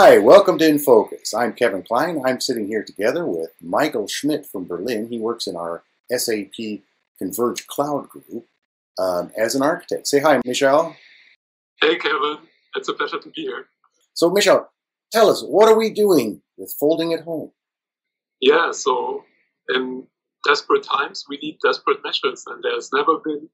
Hi, welcome to In Focus. I'm Kevin Klein. I'm sitting here together with Michael Schmidt from Berlin. He works in our SAP Converged Cloud group um, as an architect. Say hi, Michel. Hey, Kevin. It's a pleasure to be here. So, Michel, tell us, what are we doing with folding at home? Yeah, so in desperate times, we need desperate measures, and there's never been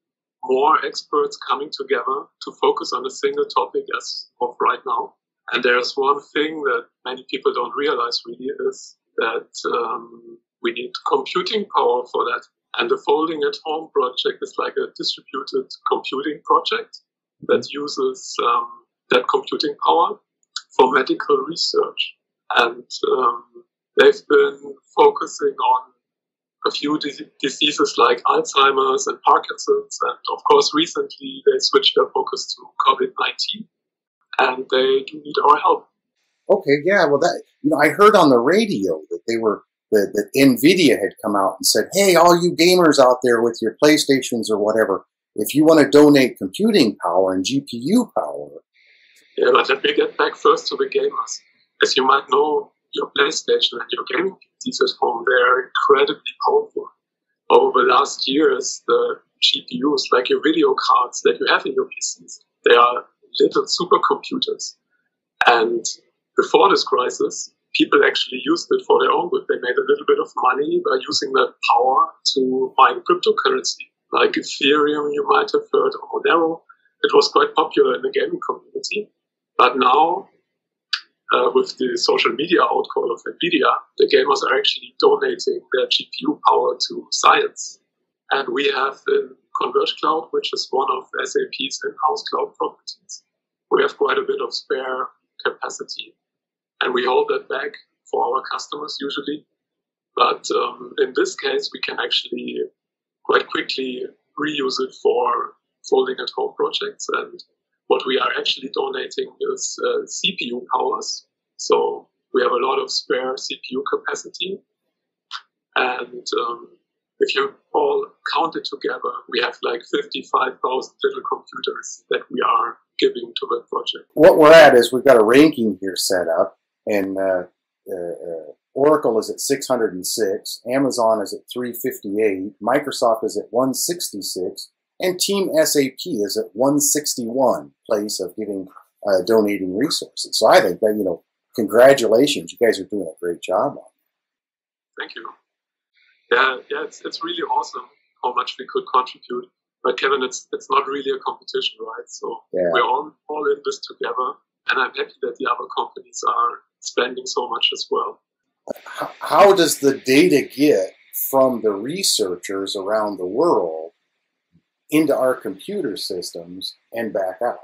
more experts coming together to focus on a single topic as of right now. And there's one thing that many people don't realize really is that um, we need computing power for that. And the Folding at Home project is like a distributed computing project that uses um, that computing power for medical research. And um, they've been focusing on a few diseases like Alzheimer's and Parkinson's. And of course, recently they switched their focus to COVID 19 and they do need our help. Okay, yeah. Well, that you know, I heard on the radio that they were that, that Nvidia had come out and said, "Hey, all you gamers out there with your PlayStations or whatever, if you want to donate computing power and GPU power." Yeah, but let me get back first to the gamers. As you might know, your PlayStation and your gaming PCs at home, they're incredibly powerful. Over the last years, the GPUs, like your video cards that you have in your PCs, they are little supercomputers. And before this crisis, people actually used it for their own good. They made a little bit of money by using that power to mine cryptocurrency, like Ethereum, you might have heard, or Monero. It was quite popular in the gaming community. But now, uh, with the social media outcall of NVIDIA, the gamers are actually donating their GPU power to science. And we have in Converged Cloud, which is one of SAP's in-house cloud properties, we have quite a bit of spare capacity. And we hold that back for our customers usually. But um, in this case, we can actually quite quickly reuse it for folding at home projects. And what we are actually donating is uh, CPU powers. So we have a lot of spare CPU capacity. And um, if you all count it together, we have like 55,000 little computers that we are giving to the project. What we're at is we've got a ranking here set up, and uh, uh, uh Oracle is at 606, Amazon is at 358, Microsoft is at 166, and Team SAP is at 161 place of giving uh, donating resources. So I think that you know, congratulations, you guys are doing a great job on. It. Thank you. Yeah, yeah, it's it's really awesome how much we could contribute but Kevin, it's it's not really a competition, right? So yeah. we're all all in this together, and I'm happy that the other companies are spending so much as well. How does the data get from the researchers around the world into our computer systems and back out?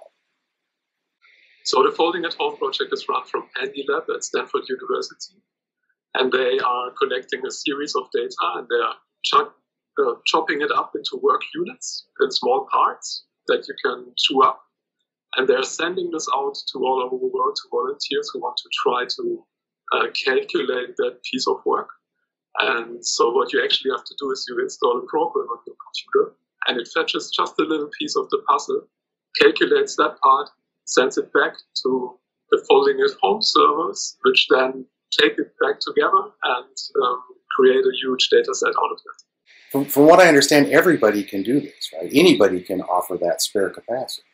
So the Folding at Home project is run from Pande Lab at Stanford University, and they are collecting a series of data, and they are uh, chopping it up into work units in small parts that you can chew up. And they're sending this out to all over the world to volunteers who want to try to uh, calculate that piece of work. And so what you actually have to do is you install a program on your computer and it fetches just a little piece of the puzzle, calculates that part, sends it back to the folding at home servers, which then take it back together and um, create a huge data set out of that from, from what I understand, everybody can do this, right? Anybody can offer that spare capacity.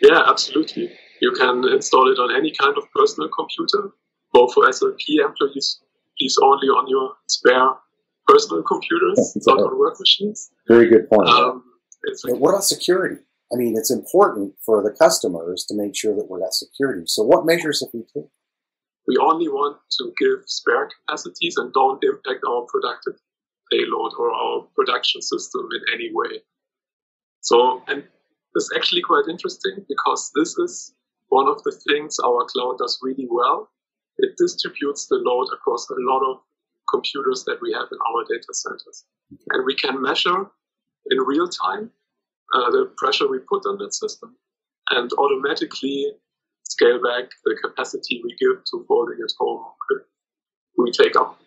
Yeah, absolutely. You can install it on any kind of personal computer, both for SAP employees, please only on your spare personal computers, not on work machines. Very good point. Um, what about security? I mean, it's important for the customers to make sure that we're got security. So, what measures have we taken? We only want to give spare capacities and don't impact our productive payload or our production system in any way. So, and it's actually quite interesting because this is one of the things our cloud does really well. It distributes the load across a lot of computers that we have in our data centers. And we can measure in real time uh, the pressure we put on that system and automatically scale back the capacity we give to folding at home. We take up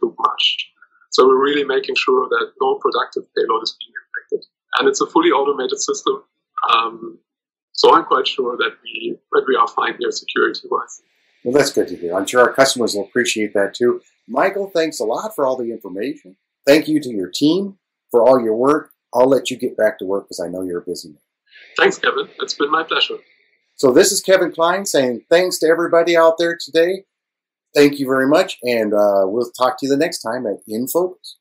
too much. So we're really making sure that no productive payload is being affected. And it's a fully automated system. Um, so I'm quite sure that we that we are fine here security wise. Well, that's good to hear. I'm sure our customers will appreciate that too. Michael, thanks a lot for all the information. Thank you to your team for all your work. I'll let you get back to work because I know you're a busy man. Thanks, Kevin. It's been my pleasure. So this is Kevin Klein saying thanks to everybody out there today. Thank you very much, and uh, we'll talk to you the next time at In Focus.